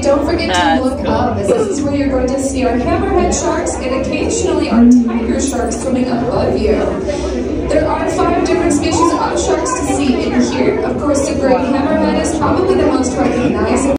don't forget to look up. This is where you're going to see our hammerhead sharks and occasionally our mm. tiger sharks swimming above you. There are five different species of sharks to see in here. Of course, the gray hammerhead is probably the most recognizable.